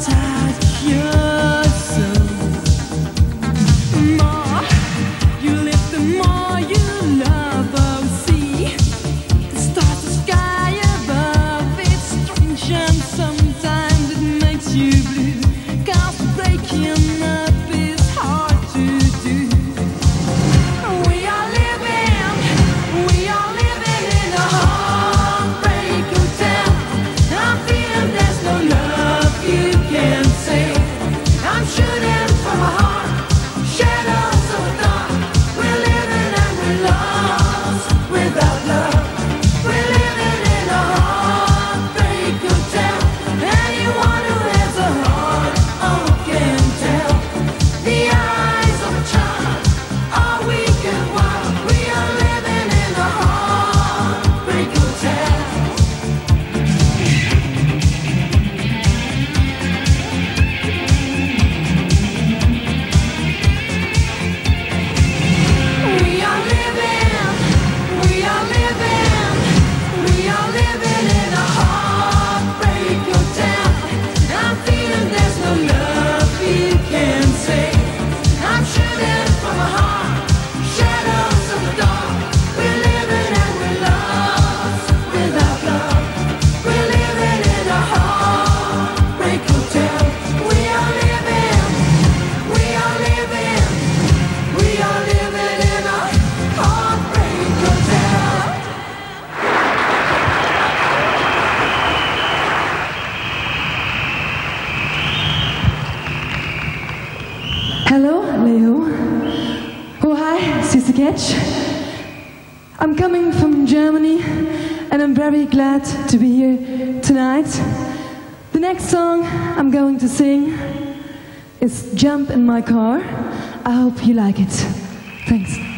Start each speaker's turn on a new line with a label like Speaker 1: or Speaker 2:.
Speaker 1: touch you
Speaker 2: Hello, Leo. Oh, hi, C.C. Catch. I'm coming from Germany and I'm very glad to be here tonight. The next song I'm going to sing is Jump in My Car. I hope you like it. Thanks.